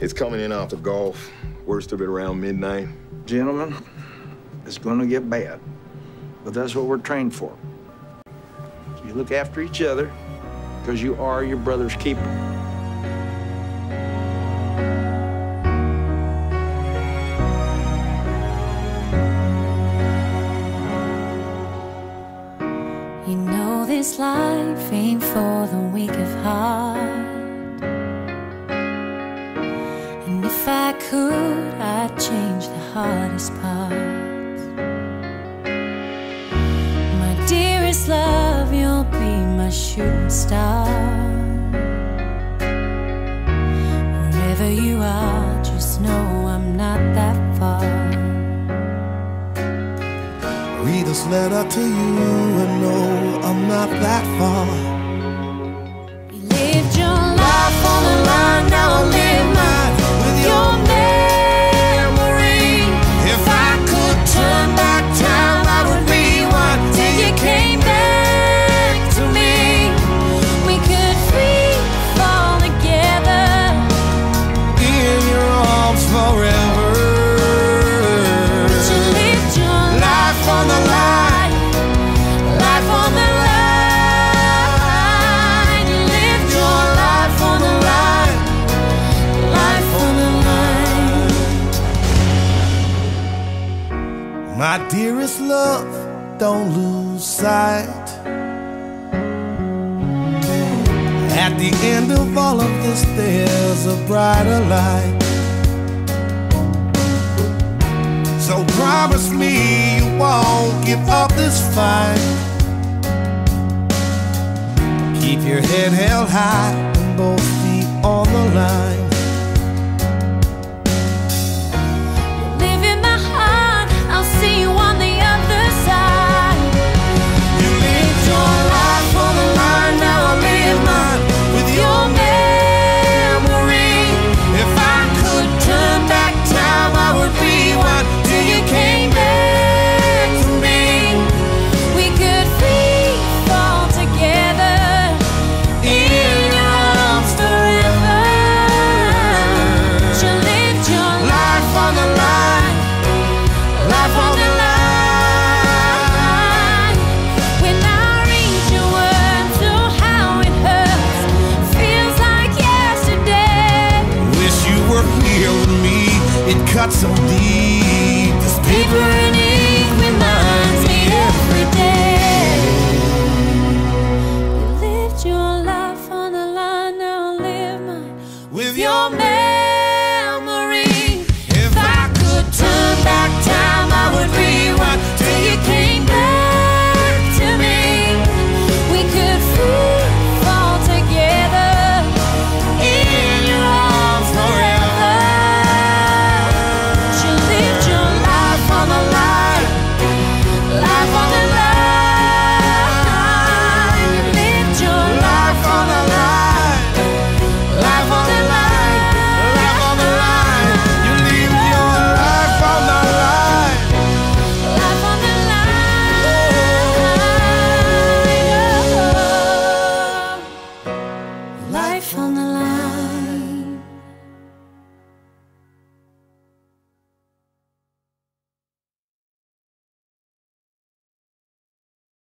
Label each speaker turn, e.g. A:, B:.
A: It's coming in off the Gulf. Worst of it around midnight.
B: Gentlemen, it's gonna get bad. But that's what we're trained for. You look after each other, because you are your brother's keeper.
C: You know this life ain't for the weak of heart. I could, I'd change the hardest parts. My dearest love, you'll be my shooting star. Wherever you are, just know I'm not that far.
D: Read this letter to you and know I'm not that far.
C: You lived your life
D: My dearest love, don't lose sight. At the end of all of this, there's a brighter light. So promise me you won't give up this fight. Keep your head held high and both feet on the line.
C: so deep. There's paper
D: in